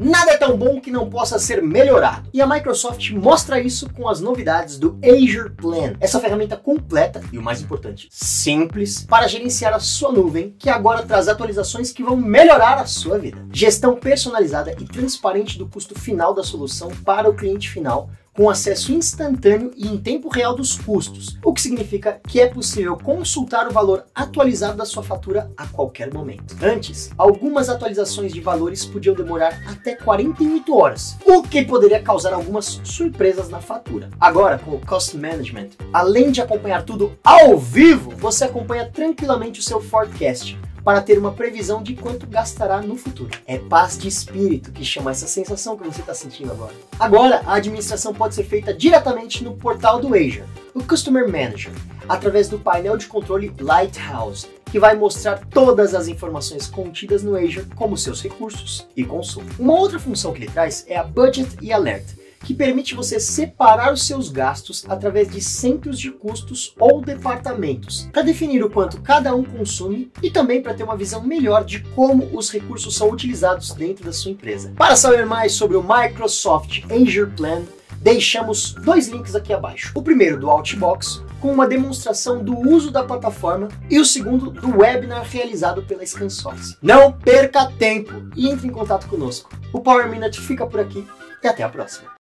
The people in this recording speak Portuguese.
Nada é tão bom que não possa ser melhorado. E a Microsoft mostra isso com as novidades do Azure Plan, essa ferramenta completa e o mais importante, simples para gerenciar a sua nuvem, que agora traz atualizações que vão melhorar a sua vida. Gestão personalizada e transparente do custo final da solução para o cliente final com acesso instantâneo e em tempo real dos custos, o que significa que é possível consultar o valor atualizado da sua fatura a qualquer momento. Antes, algumas atualizações de valores podiam demorar até 48 horas, o que poderia causar algumas surpresas na fatura. Agora, com o Cost Management, além de acompanhar tudo ao vivo, você acompanha tranquilamente o seu forecast para ter uma previsão de quanto gastará no futuro. É paz de espírito que chama essa sensação que você está sentindo agora. Agora, a administração pode ser feita diretamente no portal do Azure, o Customer Manager, através do painel de controle Lighthouse, que vai mostrar todas as informações contidas no Azure, como seus recursos e consumo. Uma outra função que ele traz é a Budget e Alert, que permite você separar os seus gastos através de centros de custos ou departamentos, para definir o quanto cada um consome e também para ter uma visão melhor de como os recursos são utilizados dentro da sua empresa. Para saber mais sobre o Microsoft Azure Plan, deixamos dois links aqui abaixo. O primeiro do Outbox, com uma demonstração do uso da plataforma, e o segundo do webinar realizado pela ScanSource. Não perca tempo e entre em contato conosco. O Power Minute fica por aqui e até a próxima.